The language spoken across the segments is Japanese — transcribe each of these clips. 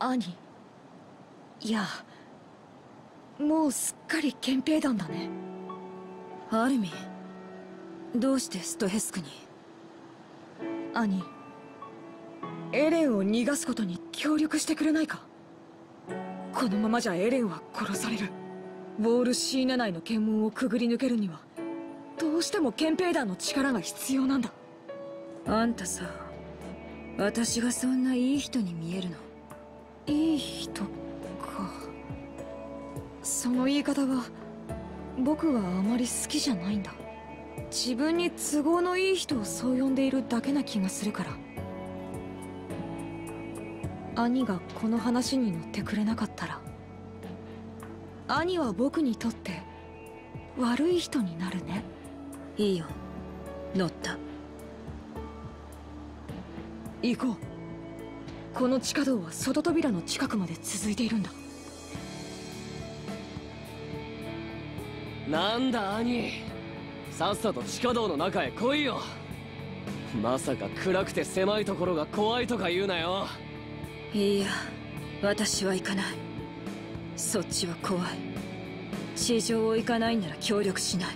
兄。いやもうすっかり憲兵団だね。アルミどうしてストヘスクに？兄。エレンを逃がすことに協力してくれないか？このままじゃエレンは殺される。ウォールシーナ内の検問をくぐり抜けるにはどうしても憲兵団の力が必要なんだ。あんたさ私がそんないい人に見えるの？いい人か。その言い方は僕はあまり好きじゃないんだ。自分に都合のいい人をそう呼んでいるだけな気がするから。兄がこの話に乗ってくれなかったら。兄は僕にとって悪い人になるね。いいよ。乗った。行こうこの地下道は外扉の近くまで続いているんだ。なんだ兄。さっさと地下道の中へ来いよ。まさか暗くて狭いところが怖いとか言うなよ。いや私は行かない。そっちは怖い。地上を行かないなら協力しない。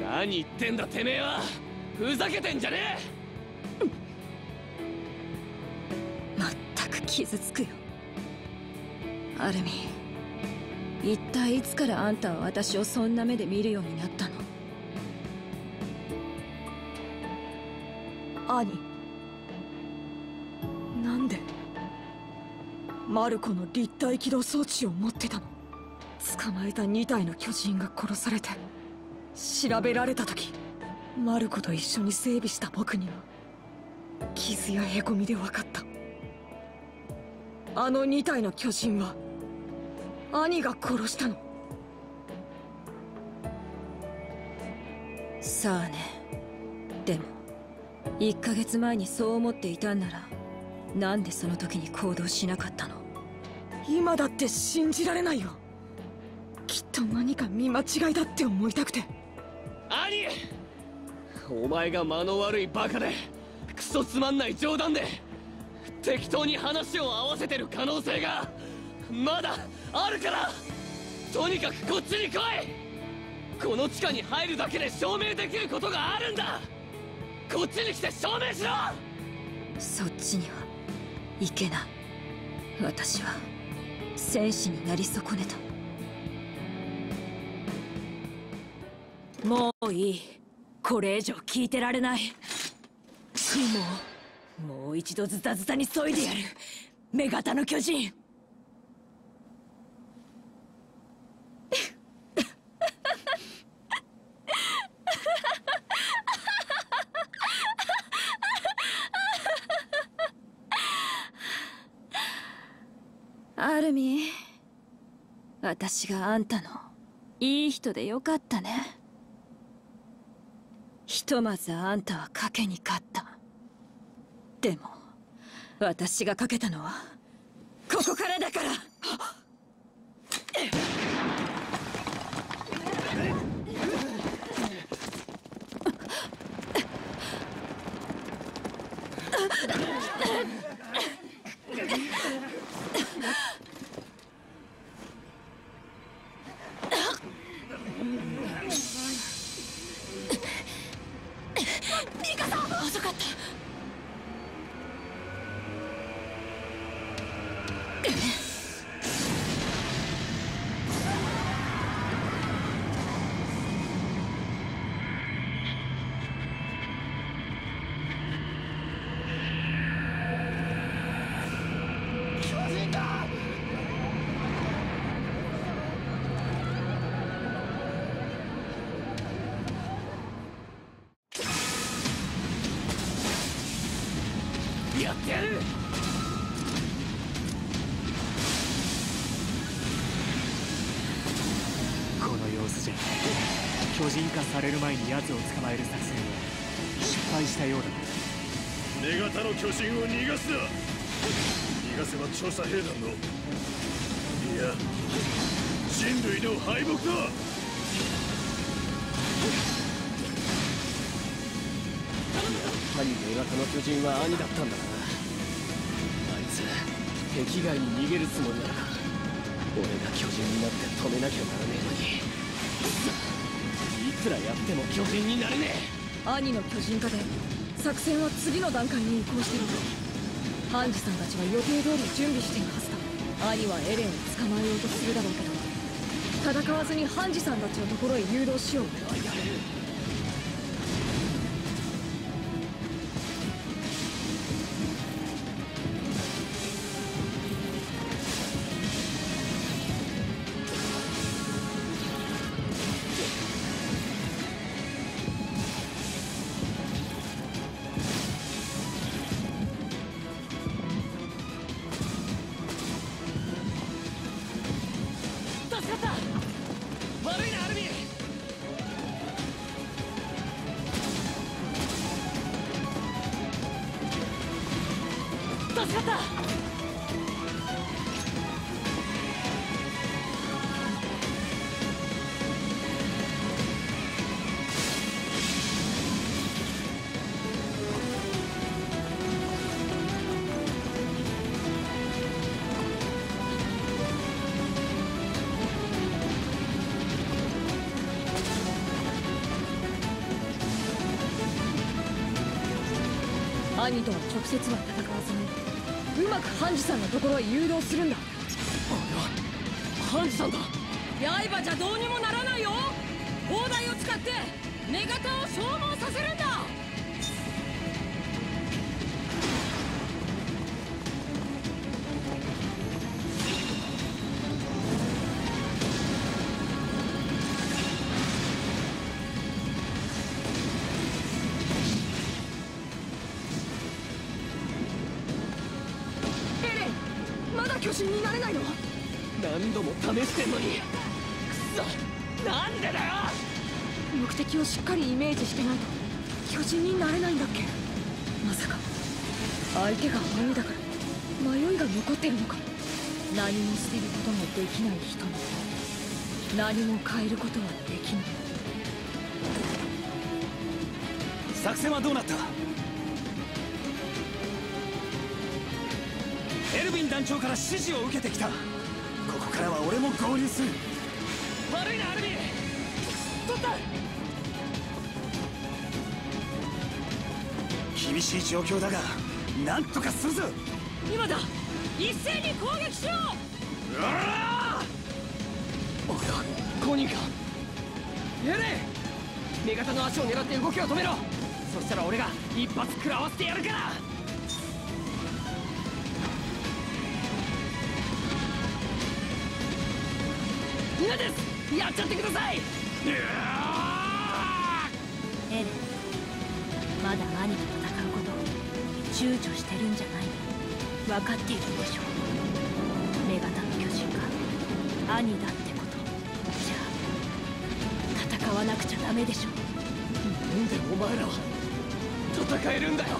何言ってんだてめえは。ふざけてんじゃねえ傷つくよ。アルミ一体いつからあんたは私をそんな目で見るようになったの？兄なんで？マルコの立体起動装置を持ってたの？捕まえた2体の巨人が殺されて調べられた時マルコと一緒に整備した僕には傷やへこみで分かった。あの2体の巨人は兄が殺したの。さあね。でも1ヶ月前にそう思っていたんならなんでその時に行動しなかったの？今だって信じられないよ。きっと何か見間違いだって思いたくて。兄！お前が間の悪いバカでクソつまんない冗談で適当に話を合わせてる可能性がまだあるから。とにかくこっちに来い。この地下に入るだけで証明できることがあるんだ。こっちに来て証明しろ。そっちには行けない。私は戦士になり損ねた。もういい。これ以上聞いてられない。もうもう一度ズタズタに削いでやる。目型の巨人。アルミ私があんたのいい人でよかったね。ひとまずあんたは賭けに勝った。でも私がかけたのはここからだから。やってやるこの様子じゃ巨人化される前に奴を捕まえる作戦は失敗したようだ女型の巨人を逃がすな逃がせば調査兵団のいや人類の敗北だやっぱり女型の巨人は兄だったんだな。敵外に逃げるつもりなら俺が巨人になって止めなきゃならねえのに。いくらやっても巨人になれねえ。兄の巨人化で作戦は次の段階に移行してる。ハンジさんたちは予定通り準備しているはずだ。兄はエレンを捕まえようとするだろうけど戦わずにハンジさんたちのところへ誘導しよう。助兄とは直接は戦わずにうまくハンジさんのところへ誘導するんだ。ハンジさんだ。刃じゃどうにもならないよ。砲台を使って女型を消耗巨人になれないの？何度も試してんのに。くそなんでだよ！目的をしっかりイメージしてないと巨人になれないんだっけ？まさか相手が鬼だから迷いが残ってるのか？何も捨てることもできない人に何も変えることはできない。作戦はどうなった？団長から指示を受けてきた。ここからは俺も合流する。悪いなアルミ取った。厳しい状況だがなんとかするぞ。今だ。一斉に攻撃しよう。おやコニーか。エレン女型の足を狙って動きを止めろ。そしたら俺が一発食らわせてやるから嫌です。やっちゃってください。エレンまだ兄と戦うことを躊躇してるんじゃないの。分かっているでしょ女型の巨人が兄だってこと。じゃあ戦わなくちゃダメでしょなんでお前らは戦えるんだよ。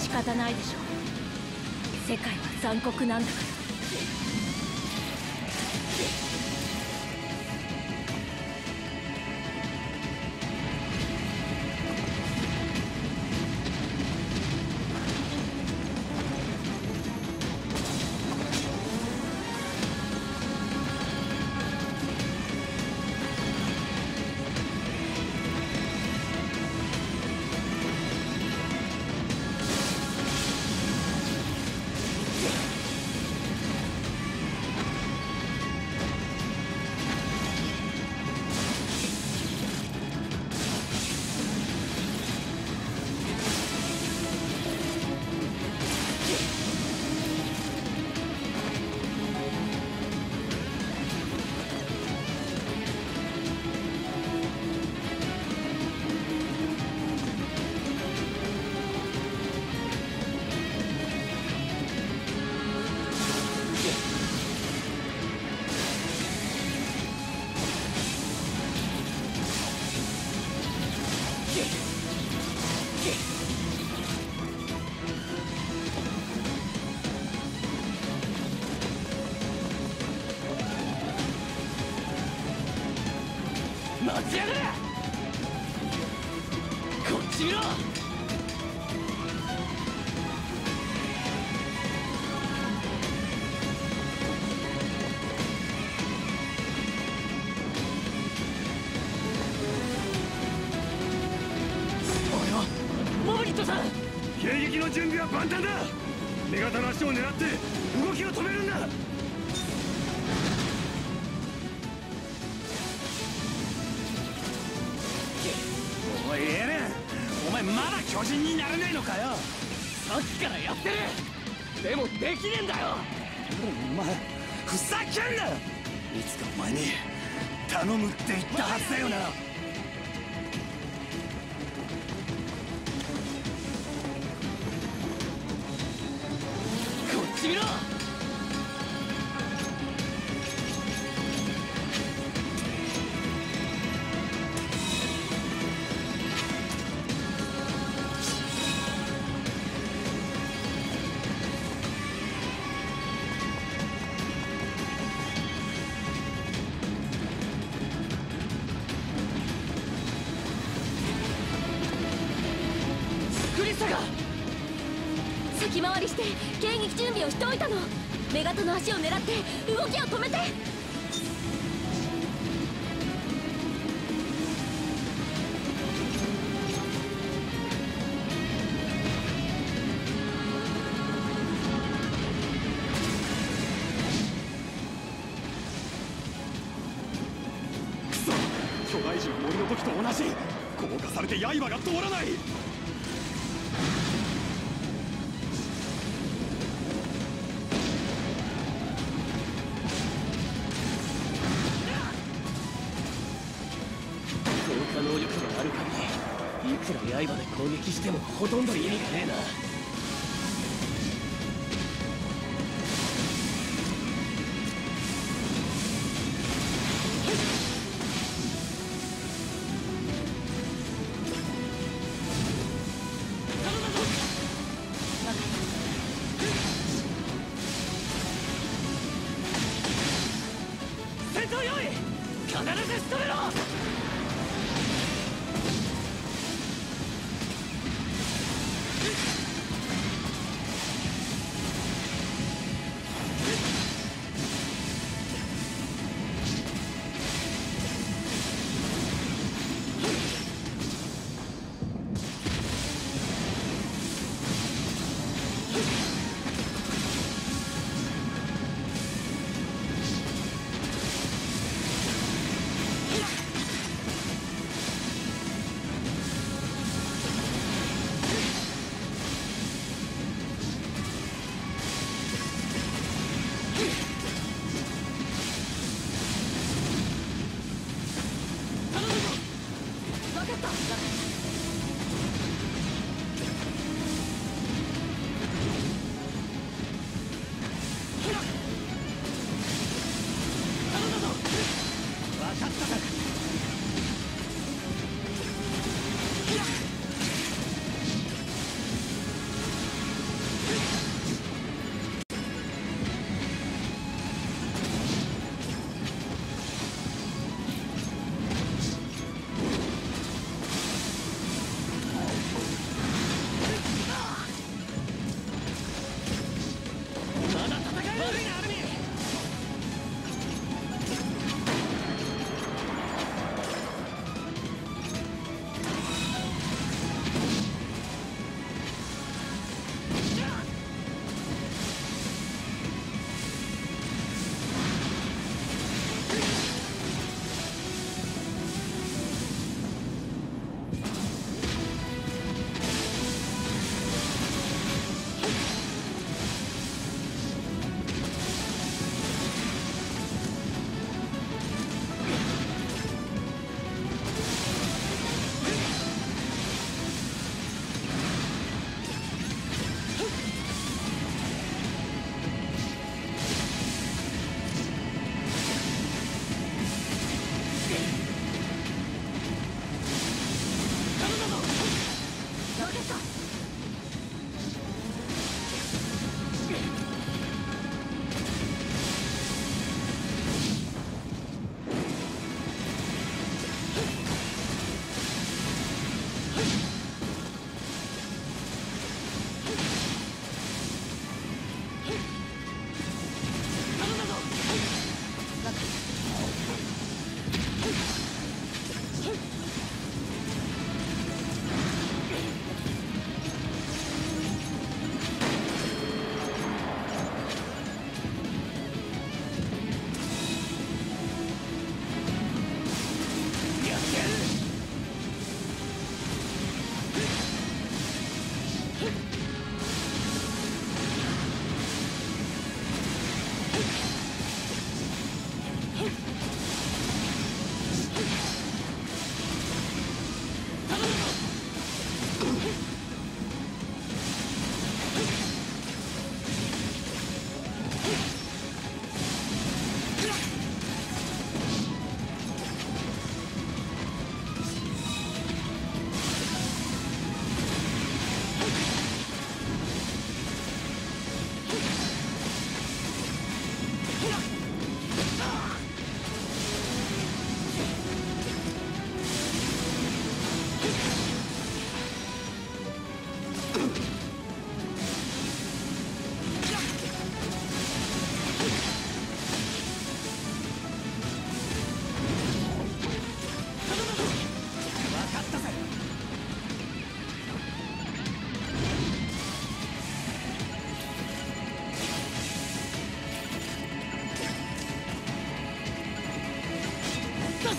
仕方ないでしょ世界は残酷なんだからまだ巨人になれねえのかよ。さっきからやってる。でもできねえんだよ。お前ふざけんないつかお前に頼むって言ったはずだよな。動きを止めて。巨大樹の森の時と同じ。硬化されて刃が通らない。してもほとんど意味がねえな。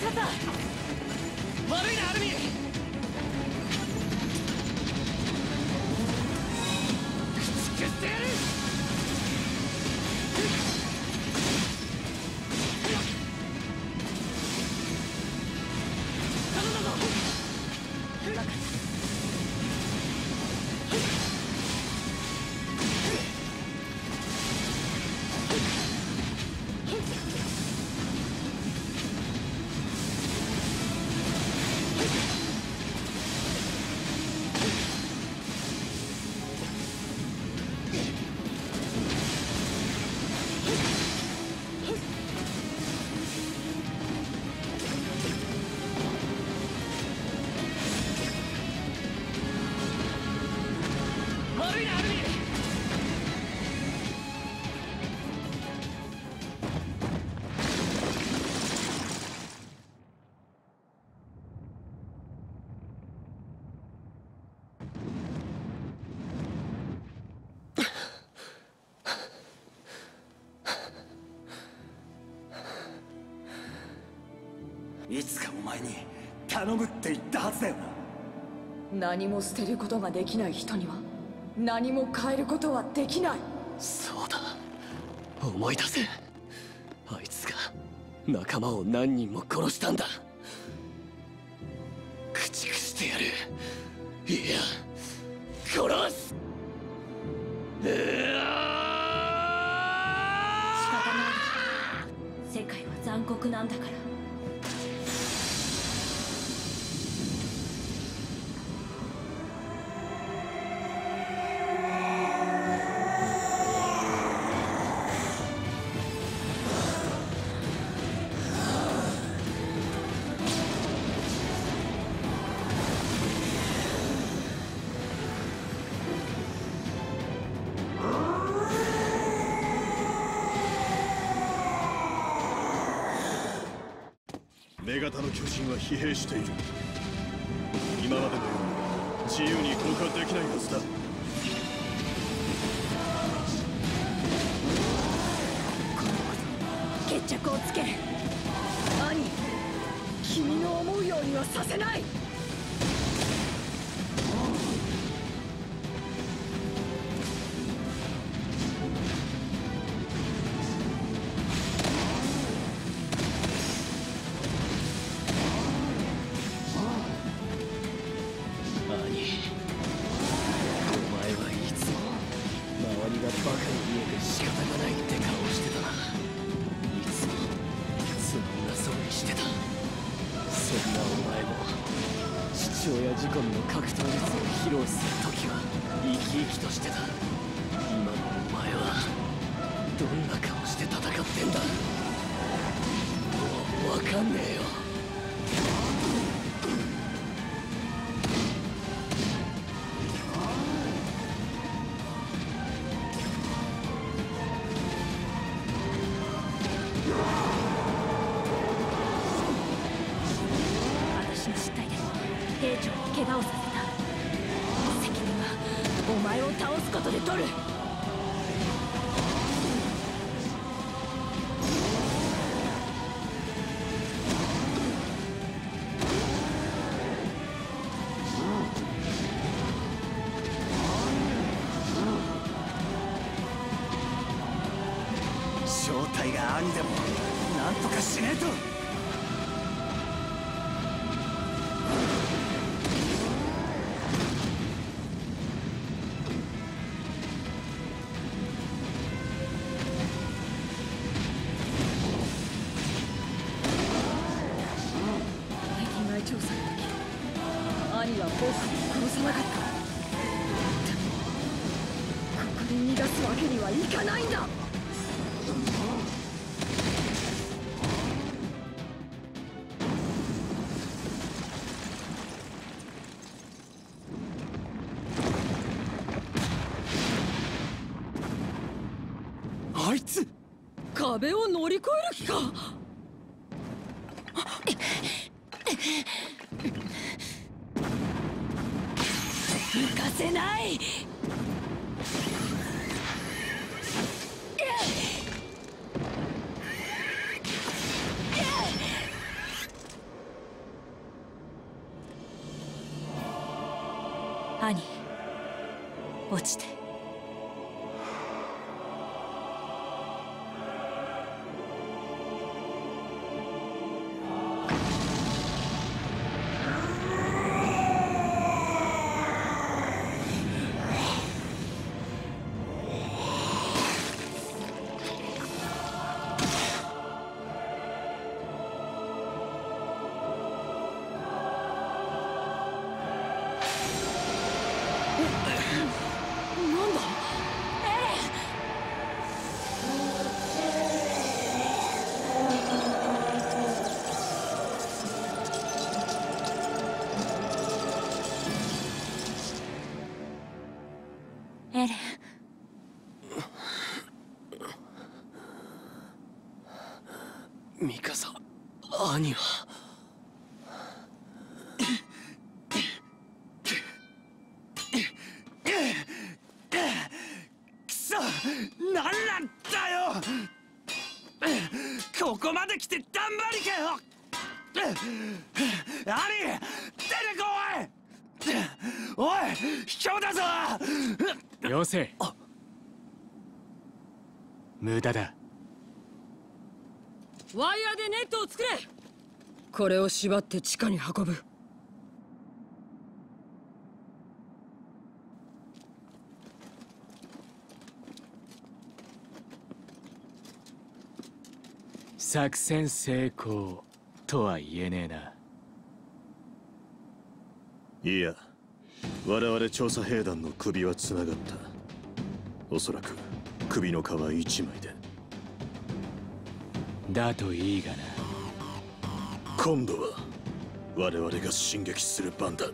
った悪いなアルミ頼むって言ったはずだよな。何も捨てることができない人には何も変えることはできない。そうだ。思い出せ。あいつが仲間を何人も殺したんだ。駆逐してやる。いや殺す。うわ仕方ない。世界は残酷なんだから女型の巨人は疲弊している。今までのように自由に降下できないはずだ。決着をつけ。る兄君の思うようにはさせない。被害調査の時兄は僕を殺さなかった。でもここで逃がすわけにはいかないんだ。兄はくそなんなんだよここまで来て頑張りかよ兄出てこいおい卑怯だぞよせ無駄だワイヤーでネットを作れ。これを縛って地下に運ぶ。作戦成功とは言えねえな。いや我々調査兵団の首はつながった。おそらく首の皮一枚でだといいがな。今度は我々が進撃する番だ。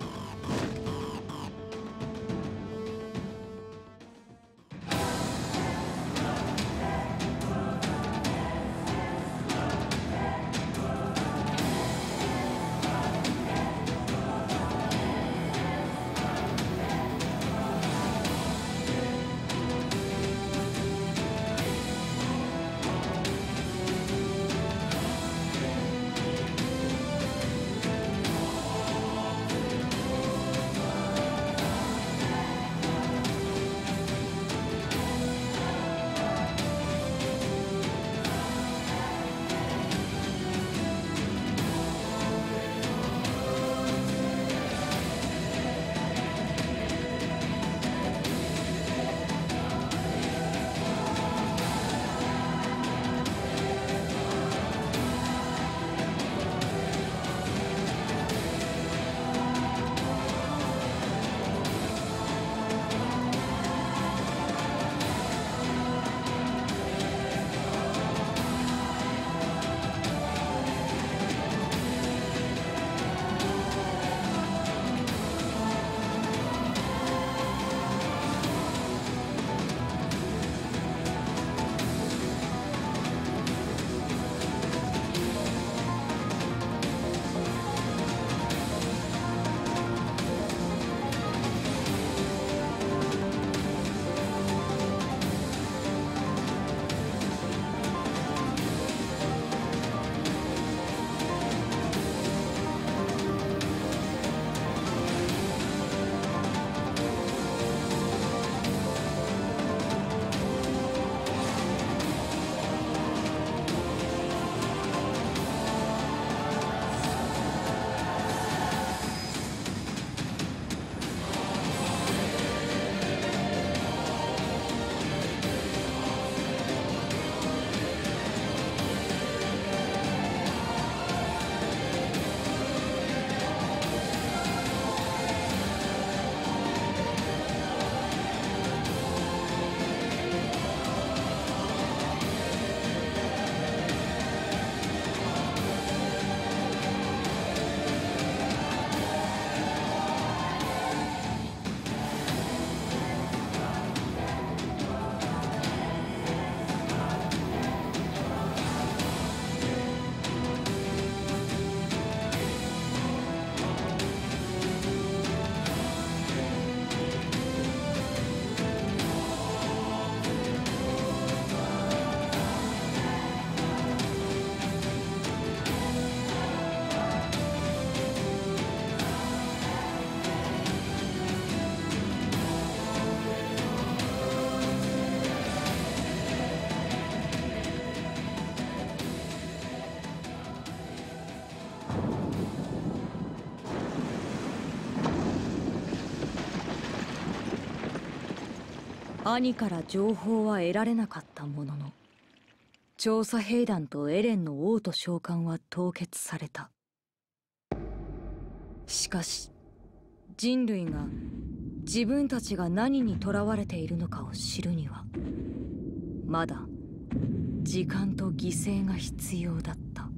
兄から情報は得られなかったものの調査兵団とエレンの王と召喚は凍結された。しかし人類が自分たちが何にとらわれているのかを知るにはまだ時間と犠牲が必要だった。